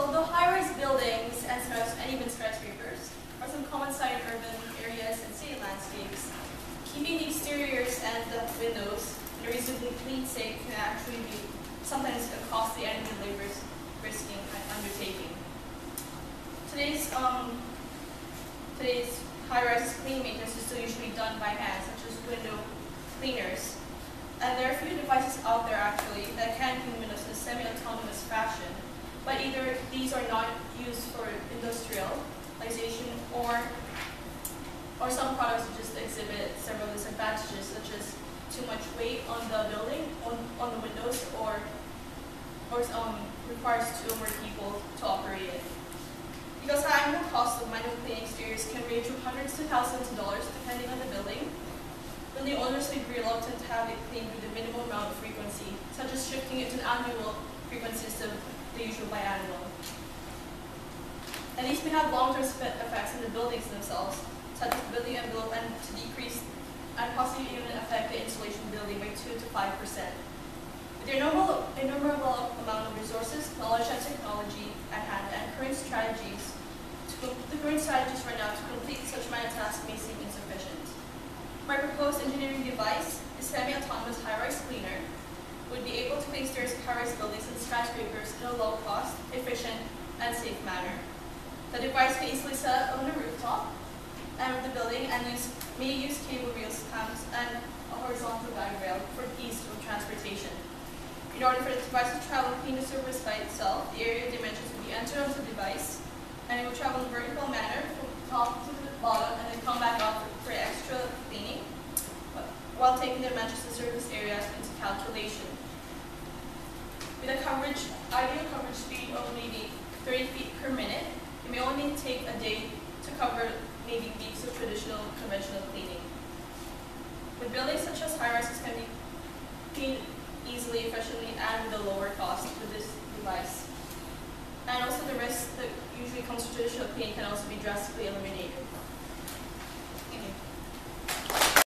Although high-rise buildings and, and even skyscrapers are some common sight in urban areas and city landscapes, keeping the exteriors and the windows in a reasonably clean state can actually be sometimes a costly and even labor risking undertaking. Today's um, today's high-rise clean maintenance is still usually done by hand, such as window cleaners. And there are a few devices out there actually that can clean windows in a semi-autonomous fashion, but either these are not used for industrialization or or some products just exhibit several disadvantages such as too much weight on the building, on, on the windows, or or um, requires two or more people to operate it. Because the annual cost of manual cleaning exteriors can range from hundreds to thousands of dollars depending on the building, The owners may be reluctant to have it cleaned with a minimal amount of frequency, such as shifting it to an annual frequency instead the usual biannual. And these may have long-term effects on the buildings themselves, such as building envelope and to decrease and possibly even affect the insulation building by 2 to 5 percent. With the innumerable, innumerable amount of resources, knowledge, and technology at hand, and current strategies, to, the current strategies right now to complete such minor tasks may seem insufficient. My proposed engineering device, a semi-autonomous high-rise cleaner, would be able to clean stairs high-rise buildings and skyscrapers in a low-cost, efficient, and safe manner. The device may easily set up on the rooftop and of the building and use, may use cable reels, cams, and a horizontal guide rail for ease of transportation. In order for the device to travel between the surface by itself, the area dimensions will be entered onto the device, and it will travel in a vertical manner from top to the bottom and then come back up for extra cleaning, while taking the dimensions of the surface area into coverage, ideal coverage speed of maybe 30 feet per minute, it may only take a day to cover maybe weeks of traditional conventional cleaning. With buildings such as high-rises can be cleaned easily, efficiently, and with a lower cost with this device. And also the risk that usually comes with traditional cleaning can also be drastically eliminated.